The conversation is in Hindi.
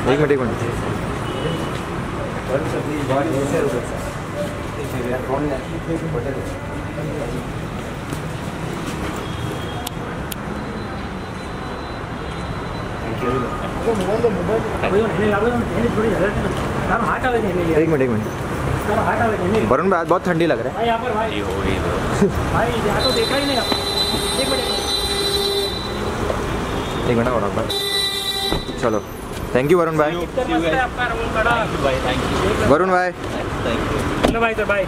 एक मिनट एक मिनट। एक मिनट एक मिनट। वरुण भाई, आज बहुत ठंडी लग रहा है। भाई तो देखा ही नहीं आप एक मिनट एक मिनट। और चलो। थैंक यू वरुण भाई वरुण भाई थैंक यू चलो भाई सर भाई